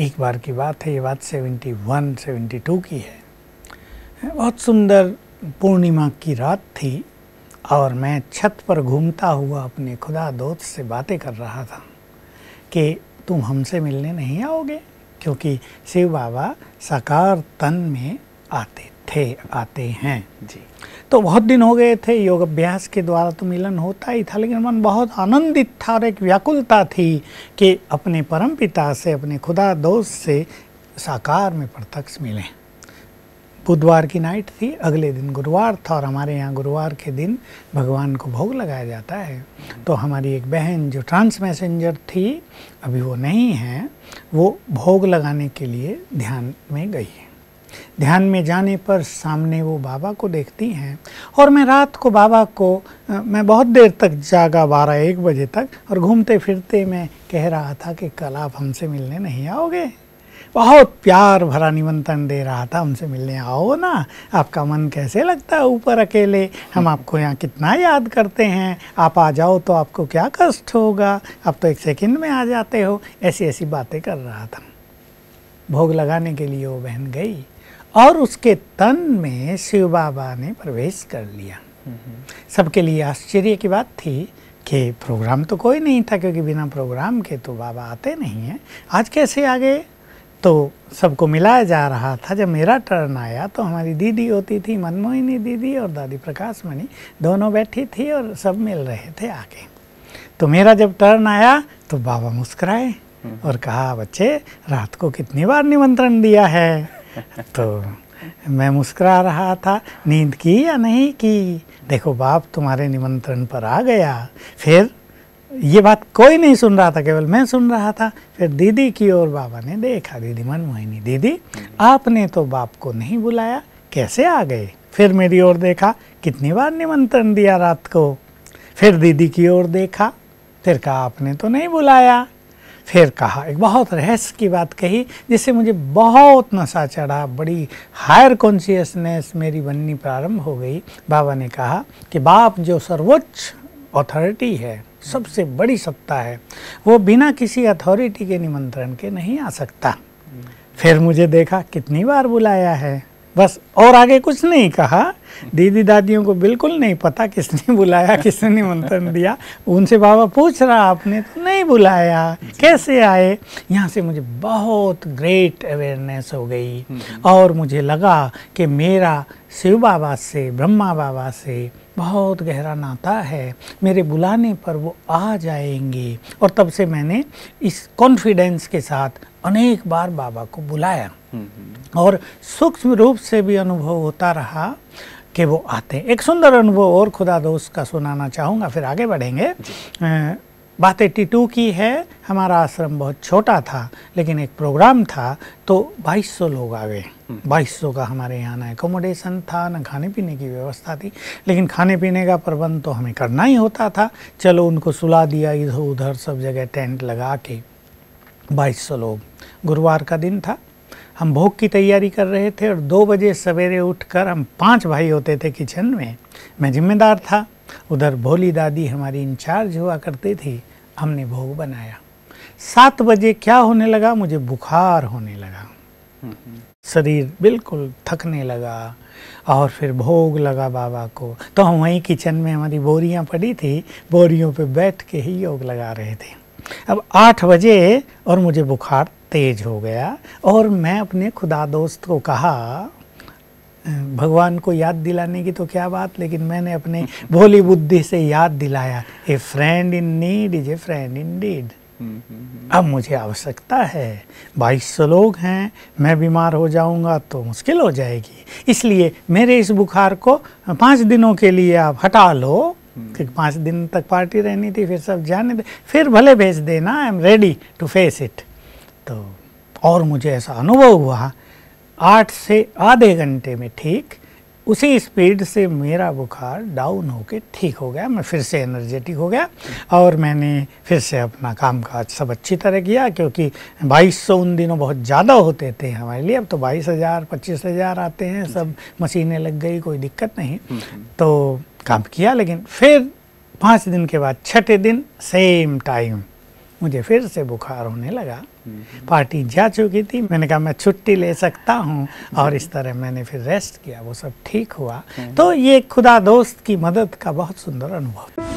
एक बार की बात है, ये बात 71 72 की है। बहुत सुंदर पूर्णिमा की रात थी और मैं छत पर घूमता हुआ अपने खुदा दोस्त से बातें कर रहा था कि तुम हमसे मिलने नहीं आओगे क्योंकि शिव बाबा साकार तन में आते थे। आते हैं। जी। तो बहुत दिन हो गए थे योग अभ्यास के द्वारा तो मिलन होता ही था लेकिन मन बहुत आनंदित था और एक व्याकुलता थी कि अपने परम पिता से अपने खुदा दोस्त से साकार में प्रत्यक्ष मिलें। बुधवार की नाइट थी अगले दिन गुरुवार था और हमारे यहाँ गुरुवार के दिन भगवान को भोग लगाया जाता है। तो हमारी एक बहन जो ट्रांस मैसेंजर थी अभी वो नहीं है वो भोग लगाने के लिए ध्यान में गई है। ध्यान में जाने पर सामने वो बाबा को देखती हैं और मैं रात को बाबा को मैं बहुत देर तक जागा बारह एक बजे तक और घूमते फिरते मैं कह रहा था कि कल आप हमसे मिलने नहीं आओगे। बहुत प्यार भरा निमंत्रण दे रहा था, हमसे मिलने आओ ना, आपका मन कैसे लगता है ऊपर अकेले? हम आपको यहाँ कितना याद करते हैं? आप आ जाओ तो आपको क्या कष्ट होगा? आप तो एक सेकंड में आ जाते हो। ऐसी ऐसी बातें कर रहा था। भोग लगाने के लिए वो बहन गई और उसके तन में शिव बाबा ने प्रवेश कर लिया। सबके लिए आश्चर्य की बात थी कि प्रोग्राम तो कोई नहीं था, क्योंकि बिना प्रोग्राम के तो बाबा आते नहीं हैं। आज कैसे आ गए तो सबको मिलाया जा रहा था, जब मेरा टर्न आया तो हमारी दीदी होती थी, मनमोहिनी दीदी और दादी प्रकाश मणि, दोनों बैठी थी और सब मिल रहे थे आके तो मेरा जब टर्न आया तो बाबा मुस्कुराए और कहा, बच्चे, रात को कितनी बार निमंत्रण दिया है? तो मैं मुस्कुरा रहा था, नींद की या नहीं की? देखो बाप, तुम्हारे निमंत्रण पर आ गया। फिर ये बात कोई नहीं सुन रहा था, केवल मैं सुन रहा था। फिर दीदी की ओर बाबा ने देखा, दीदी मनमोहिनी दीदी, आपने तो बाप को नहीं बुलाया, कैसे आ गए? फिर मेरी ओर देखा, कितनी बार निमंत्रण दिया रात को? फिर दीदी की ओर देखा, फिर कहा, आपने तो नहीं बुलाया। फिर कहा। एक बहुत रहस्य की बात कही, जिससे मुझे बहुत नशा चढ़ा। बड़ी हायर कॉन्शियसनेस मेरी बननी प्रारंभ हो गई। बाबा ने कहा कि बाप जो सर्वोच्च अथॉरिटी है, सबसे बड़ी सत्ता है, वो बिना किसी अथॉरिटी के निमंत्रण के नहीं आ सकता। फिर मुझे देखा कितनी बार बुलाया है। बस और आगे कुछ नहीं कहा। दीदी दादियों को बिल्कुल नहीं पता किसने बुलाया किसने निमंत्रण दिया। उनसे बाबा पूछ रहा आपने तो नहीं बुलाया। कैसे आए? यहाँ से मुझे बहुत ग्रेट अवेयरनेस हो गई। और मुझे लगा कि मेरा शिव बाबा से ब्रह्मा बाबा से बहुत गहरा नाता है। मेरे बुलाने पर वो आ जाएँगे। और तब से मैंने इस कॉन्फिडेंस के साथ अनेक बार बाबा को बुलाया। और सूक्ष्म रूप से भी अनुभव होता रहा कि वो आते हैं। एक सुंदर अनुभव और खुदा दोस्त का सुनाना चाहूँगा फिर आगे बढ़ेंगे। बात एट्टी टू की है। हमारा आश्रम बहुत छोटा था लेकिन एक प्रोग्राम था तो 2200 लोग आ गए। 2200 का हमारे यहाँ ना एकोमोडेशन था ना खाने पीने की व्यवस्था थी लेकिन खाने पीने का प्रबंध तो हमें करना ही होता था। चलो उनको सुला दिया इधर उधर सब जगह टेंट लगा के। 2200 लोग। गुरुवार का दिन था। हम भोग की तैयारी कर रहे थे और दो बजे सवेरे उठकर हम पाँच भाई होते थे किचन में। मैं जिम्मेदार था। उधर भोली दादी हमारी इंचार्ज हुआ करती थी। हमने भोग बनाया। सात बजे क्या होने लगा? मुझे बुखार होने लगा। शरीर बिल्कुल थकने लगा और फिर भोग लगा बाबा को। तो हम वहीं किचन में हमारी बोरियाँ पड़ी थी, बोरियों पे बैठ के ही योग लगा रहे थे। अब आठ बजे और मुझे बुखार तेज हो गया और मैं अपने खुदा दोस्त को कहा भगवान को याद दिलाने की तो क्या बात लेकिन मैंने अपने भोली बुद्धि से याद दिलाया a friend in need is a friend in deed अब मुझे आवश्यकता है बाईस सौ लोग हैं मैं बीमार हो जाऊँगा तो मुश्किल हो जाएगी। इसलिए मेरे इस बुखार को पाँच दिनों के लिए आप हटा लो। क्योंकि पाँच दिन तक पार्टी रहनी थी फिर सब जाने दे फिर भले भेज देना I am ready to face it तो और मुझे ऐसा अनुभव हुआ आठ से आधे घंटे में ठीक, उसी स्पीड से मेरा बुखार डाउन होके ठीक हो गया, मैं फिर से एनर्जेटिक हो गया और मैंने फिर से अपना काम काज सब अच्छी तरह किया क्योंकि 2200 उन दिनों बहुत ज़्यादा होते थे हमारे लिए। अब तो बाईस हज़ार, पच्चीस हज़ार आते हैं, सब मशीनें लग गई, कोई दिक्कत नहीं। तो काम किया लेकिन फिर पाँच दिन के बाद छठे दिन सेम टाइम मुझे फिर से बुखार होने लगा। पार्टी जा चुकी थी मैंने कहा मैं छुट्टी ले सकता हूँ। और इस तरह मैंने फिर रेस्ट किया वो सब ठीक हुआ। तो ये खुदा दोस्त की मदद का बहुत सुंदर अनुभव।